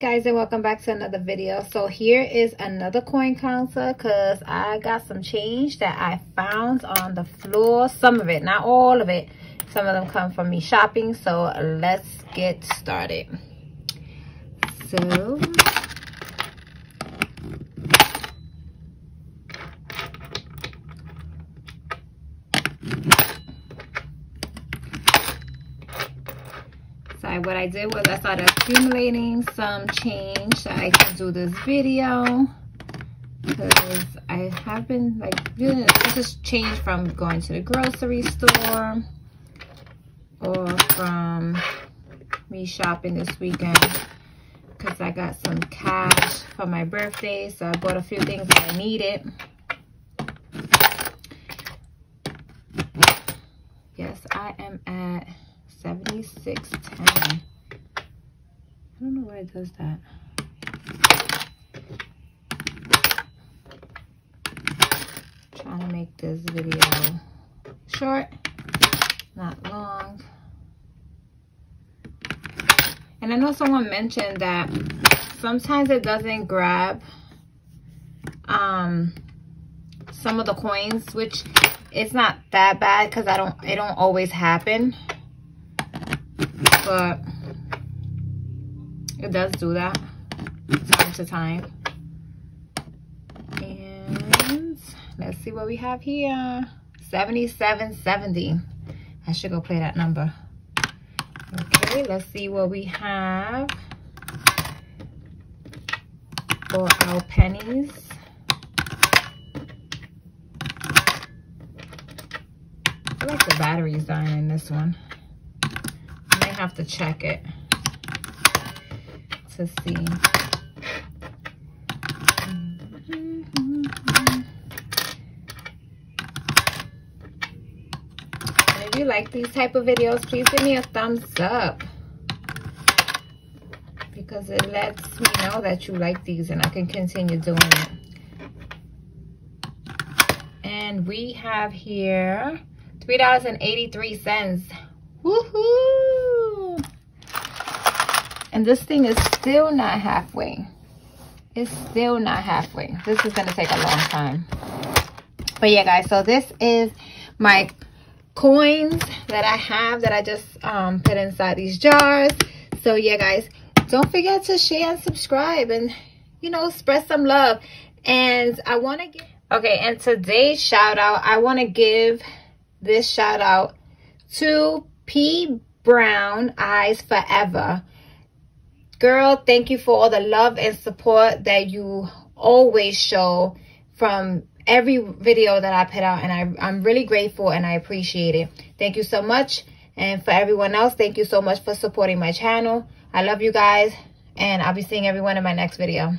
guys and welcome back to another video. So here is another coin counter because i got some change that i found on the floor. Some of it not all of it. Some of them come from me shopping so let's get started. So what I did was I started accumulating some change so I can do this video. Because I have been like doing this is change from going to the grocery store or from me shopping this weekend. Because I got some cash for my birthday so I bought a few things that I needed. Yes I am at 7610. I don't know why it does that. trying to make this video short, not long. And I know someone mentioned that sometimes it doesn't grab um, some of the coins, which it's not that bad because I don't, it don't always happen but it does do that time to time. And let's see what we have here. 7770. I should go play that number. Okay, let's see what we have for our pennies. I like the batteries dying in this one have to check it to see. If you like these type of videos, please give me a thumbs up because it lets me know that you like these and I can continue doing it. And we have here $3.83. Woohoo! And this thing is still not halfway. It's still not halfway. This is going to take a long time. But yeah, guys, so this is my coins that I have that I just um, put inside these jars. So yeah, guys, don't forget to share and subscribe and, you know, spread some love. And I want to get... Okay, and today's shout out, I want to give this shout out to P. Brown Eyes Forever. Girl, thank you for all the love and support that you always show from every video that I put out. And I, I'm really grateful and I appreciate it. Thank you so much. And for everyone else, thank you so much for supporting my channel. I love you guys. And I'll be seeing everyone in my next video.